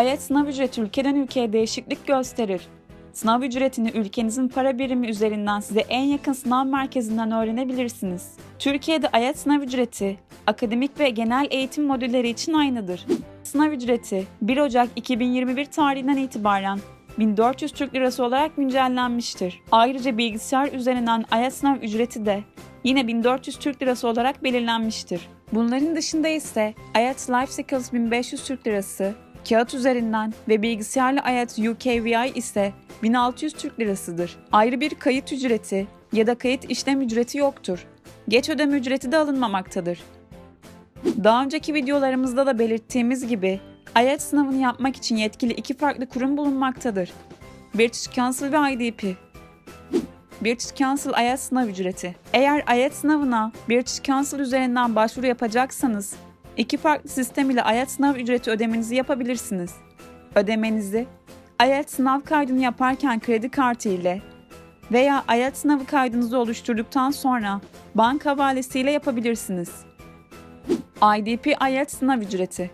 IELTS sınav ücreti ülkeden ülkeye değişiklik gösterir. Sınav ücretini ülkenizin para birimi üzerinden size en yakın sınav merkezinden öğrenebilirsiniz. Türkiye'de IELTS sınav ücreti, akademik ve genel eğitim modülleri için aynıdır. Sınav ücreti 1 Ocak 2021 tarihinden itibaren 1400 Türk Lirası olarak güncellenmiştir. Ayrıca bilgisayar üzerinden IELTS sınav ücreti de yine 1400 Türk Lirası olarak belirlenmiştir. Bunların dışında ise IELTS Life Skills 1500 Türk Lirası, kağıt üzerinden ve bilgisayarlı IELTS UKVI ise 1600 Türk Lirasıdır. Ayrı bir kayıt ücreti ya da kayıt işlem ücreti yoktur. Geç ödeme ücreti de alınmamaktadır. Daha önceki videolarımızda da belirttiğimiz gibi IELTS sınavını yapmak için yetkili iki farklı kurum bulunmaktadır. British Council ve IDP. British Council IELTS sınav ücreti. Eğer IELTS sınavına British Council üzerinden başvuru yapacaksanız, iki farklı sistem ile IELTS sınav ücreti ödemenizi yapabilirsiniz. Ödemenizi IELTS sınav kaydını yaparken kredi kartı ile veya IELTS sınavı kaydınızı oluşturduktan sonra banka havalesiyle yapabilirsiniz. IDP IELTS sınav ücreti.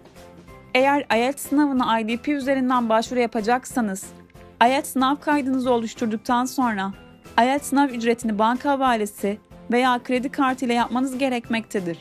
Eğer IELTS sınavına IDP üzerinden başvuru yapacaksanız, IELTS sınav kaydınızı oluşturduktan sonra IELTS sınav ücretini banka havalesi veya kredi kartı ile yapmanız gerekmektedir.